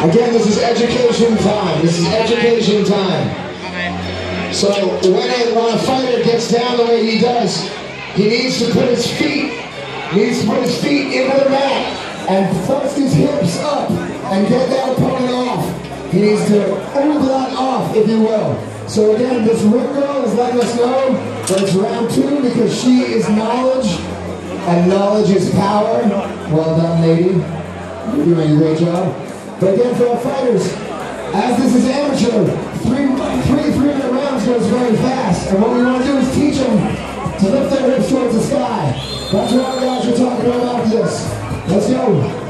Again, this is education time. This is education time. So when a, when a fighter gets down the way he does, he needs to put his feet, needs to put his feet into the mat and thrust his hips up and get that opponent off. He needs to hold that off, if you will. So again, this ring girl is letting us know that it's round two because she is knowledge and knowledge is power. Well done, lady. You're doing a great job. But again, for our fighters, as this is amateur, three, three three-minute rounds goes very fast. And what we want to do is teach them to lift their hips towards the sky. That's what our guys are talking about after this. Let's go.